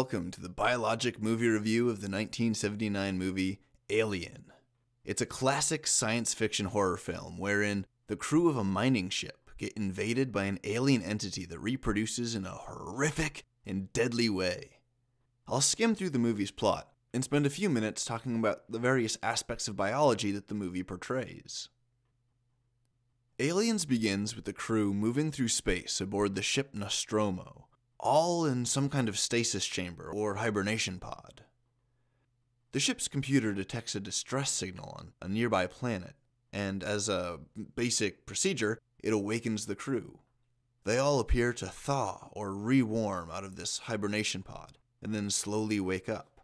welcome to the biologic movie review of the 1979 movie Alien. It's a classic science fiction horror film wherein the crew of a mining ship get invaded by an alien entity that reproduces in a horrific and deadly way. I'll skim through the movie's plot and spend a few minutes talking about the various aspects of biology that the movie portrays. Aliens begins with the crew moving through space aboard the ship Nostromo, all in some kind of stasis chamber or hibernation pod. The ship's computer detects a distress signal on a nearby planet, and as a basic procedure, it awakens the crew. They all appear to thaw or rewarm out of this hibernation pod, and then slowly wake up.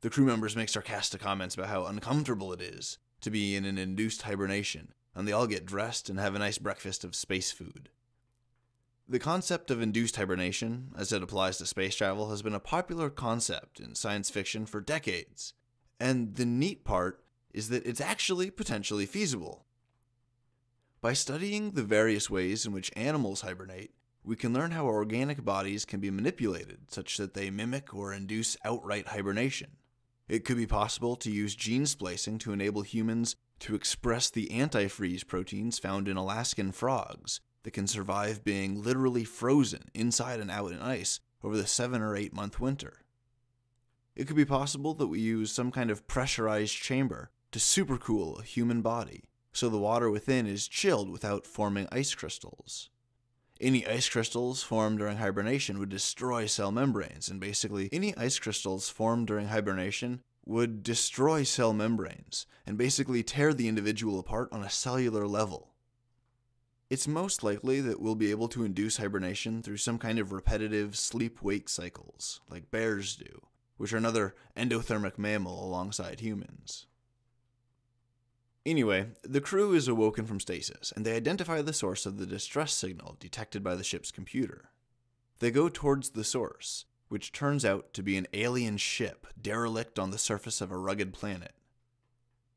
The crew members make sarcastic comments about how uncomfortable it is to be in an induced hibernation, and they all get dressed and have a nice breakfast of space food. The concept of induced hibernation, as it applies to space travel, has been a popular concept in science fiction for decades. And the neat part is that it's actually potentially feasible. By studying the various ways in which animals hibernate, we can learn how organic bodies can be manipulated such that they mimic or induce outright hibernation. It could be possible to use gene splicing to enable humans to express the antifreeze proteins found in Alaskan frogs, that can survive being literally frozen inside and out in ice over the seven or eight month winter. It could be possible that we use some kind of pressurized chamber to supercool a human body, so the water within is chilled without forming ice crystals. Any ice crystals formed during hibernation would destroy cell membranes, and basically, any ice crystals formed during hibernation would destroy cell membranes and basically tear the individual apart on a cellular level. It's most likely that we'll be able to induce hibernation through some kind of repetitive sleep wake cycles, like bears do, which are another endothermic mammal alongside humans. Anyway, the crew is awoken from stasis, and they identify the source of the distress signal detected by the ship's computer. They go towards the source, which turns out to be an alien ship derelict on the surface of a rugged planet.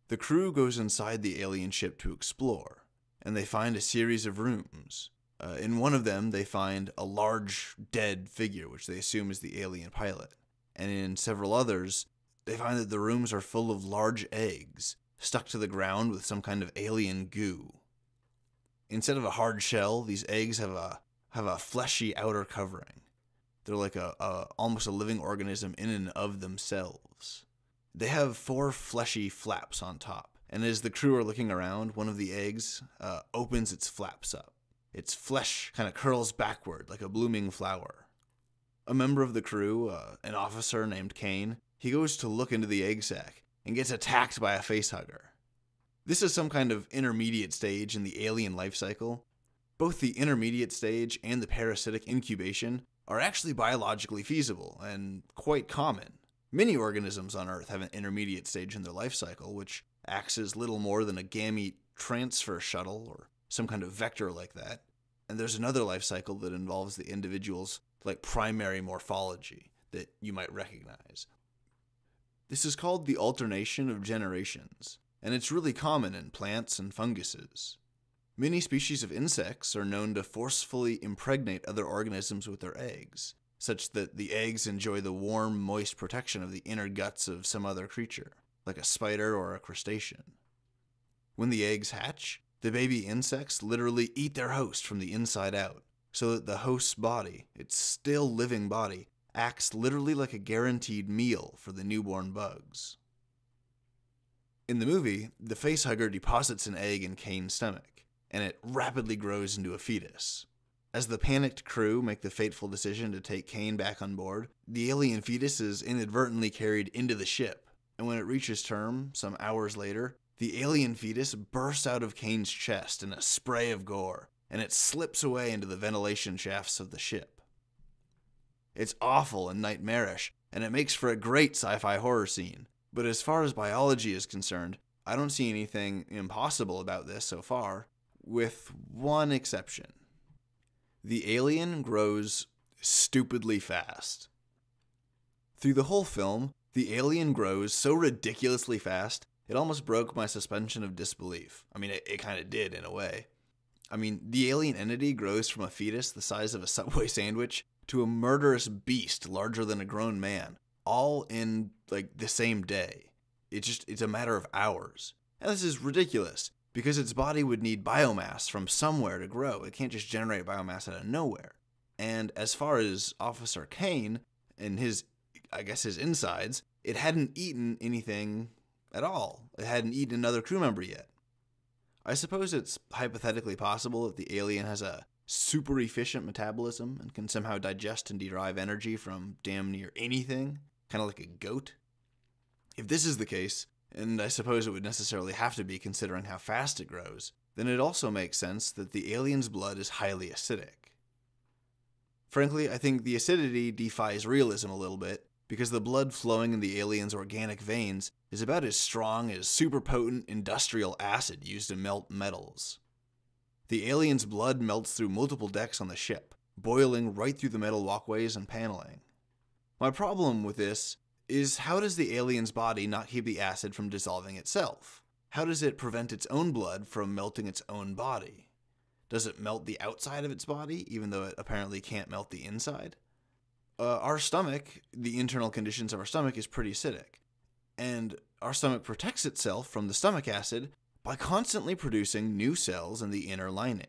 The crew goes inside the alien ship to explore, and they find a series of rooms. Uh, in one of them, they find a large dead figure, which they assume is the alien pilot. And in several others, they find that the rooms are full of large eggs, stuck to the ground with some kind of alien goo. Instead of a hard shell, these eggs have a have a fleshy outer covering. They're like a, a almost a living organism in and of themselves. They have four fleshy flaps on top and as the crew are looking around, one of the eggs uh, opens its flaps up. Its flesh kind of curls backward like a blooming flower. A member of the crew, uh, an officer named Kane, he goes to look into the egg sac and gets attacked by a facehugger. This is some kind of intermediate stage in the alien life cycle. Both the intermediate stage and the parasitic incubation are actually biologically feasible and quite common. Many organisms on Earth have an intermediate stage in their life cycle, which acts as little more than a gamete transfer shuttle or some kind of vector like that. And there's another life cycle that involves the individual's like primary morphology that you might recognize. This is called the alternation of generations, and it's really common in plants and funguses. Many species of insects are known to forcefully impregnate other organisms with their eggs, such that the eggs enjoy the warm, moist protection of the inner guts of some other creature like a spider or a crustacean. When the eggs hatch, the baby insects literally eat their host from the inside out, so that the host's body, its still living body, acts literally like a guaranteed meal for the newborn bugs. In the movie, the facehugger deposits an egg in Kane's stomach, and it rapidly grows into a fetus. As the panicked crew make the fateful decision to take Kane back on board, the alien fetus is inadvertently carried into the ship, and when it reaches term, some hours later, the alien fetus bursts out of Kane's chest in a spray of gore, and it slips away into the ventilation shafts of the ship. It's awful and nightmarish, and it makes for a great sci fi horror scene. But as far as biology is concerned, I don't see anything impossible about this so far, with one exception. The alien grows stupidly fast. Through the whole film, the alien grows so ridiculously fast, it almost broke my suspension of disbelief. I mean, it, it kind of did in a way. I mean, the alien entity grows from a fetus the size of a Subway sandwich to a murderous beast larger than a grown man, all in like the same day. It just it's a matter of hours. And this is ridiculous because its body would need biomass from somewhere to grow. It can't just generate biomass out of nowhere. And as far as Officer Kane and his I guess his insides, it hadn't eaten anything at all. It hadn't eaten another crew member yet. I suppose it's hypothetically possible that the alien has a super efficient metabolism and can somehow digest and derive energy from damn near anything, kind of like a goat. If this is the case, and I suppose it would necessarily have to be considering how fast it grows, then it also makes sense that the alien's blood is highly acidic. Frankly, I think the acidity defies realism a little bit, because the blood flowing in the alien's organic veins is about as strong as super potent industrial acid used to melt metals. The alien's blood melts through multiple decks on the ship, boiling right through the metal walkways and paneling. My problem with this is how does the alien's body not keep the acid from dissolving itself? How does it prevent its own blood from melting its own body? Does it melt the outside of its body, even though it apparently can't melt the inside? Uh, our stomach, the internal conditions of our stomach, is pretty acidic. And our stomach protects itself from the stomach acid by constantly producing new cells in the inner lining.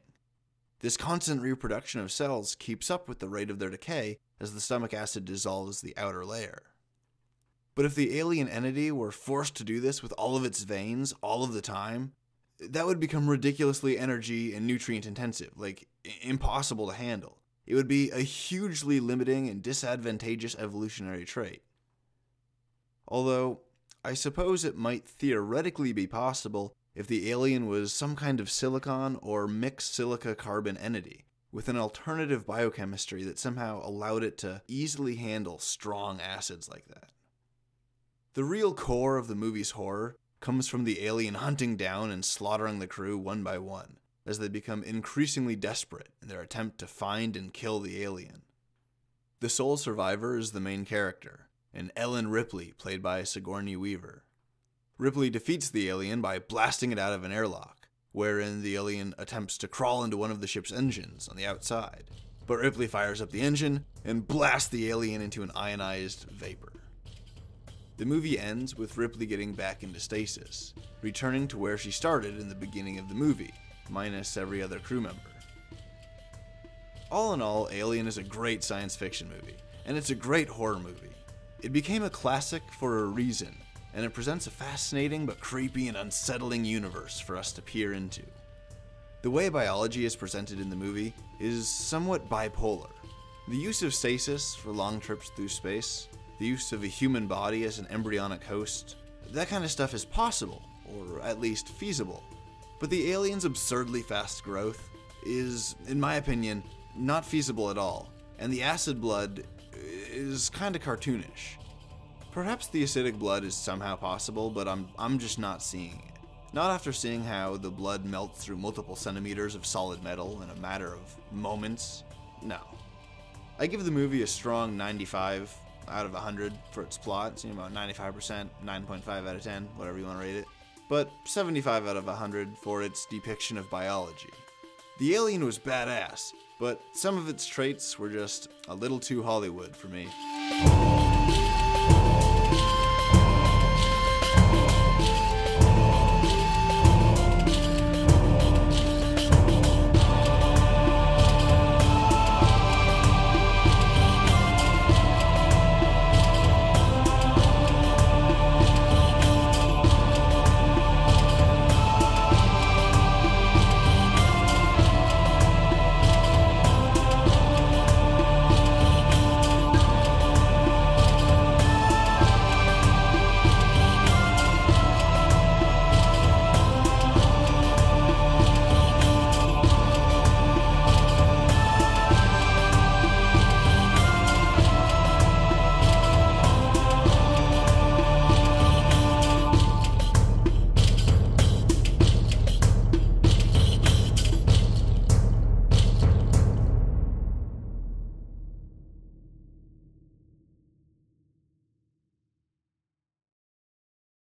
This constant reproduction of cells keeps up with the rate of their decay as the stomach acid dissolves the outer layer. But if the alien entity were forced to do this with all of its veins all of the time, that would become ridiculously energy and nutrient intensive, like impossible to handle. It would be a hugely limiting and disadvantageous evolutionary trait. Although, I suppose it might theoretically be possible if the alien was some kind of silicon or mixed silica carbon entity, with an alternative biochemistry that somehow allowed it to easily handle strong acids like that. The real core of the movie's horror comes from the alien hunting down and slaughtering the crew one by one, as they become increasingly desperate in their attempt to find and kill the alien. The sole survivor is the main character, and Ellen Ripley, played by Sigourney Weaver. Ripley defeats the alien by blasting it out of an airlock, wherein the alien attempts to crawl into one of the ship's engines on the outside. But Ripley fires up the engine and blasts the alien into an ionized vapor. The movie ends with Ripley getting back into stasis, returning to where she started in the beginning of the movie, minus every other crew member. All in all, Alien is a great science fiction movie, and it's a great horror movie. It became a classic for a reason, and it presents a fascinating but creepy and unsettling universe for us to peer into. The way biology is presented in the movie is somewhat bipolar. The use of stasis for long trips through space, the use of a human body as an embryonic host, that kind of stuff is possible, or at least feasible. But the alien's absurdly fast growth is, in my opinion, not feasible at all, and the acid blood is kinda cartoonish. Perhaps the acidic blood is somehow possible, but I'm, I'm just not seeing it. Not after seeing how the blood melts through multiple centimeters of solid metal in a matter of moments. No. I give the movie a strong 95 out of 100 for its plot. It's about 95%, 9.5 out of 10, whatever you want to rate it. But 75 out of 100 for its depiction of biology. The alien was badass, but some of its traits were just a little too Hollywood for me.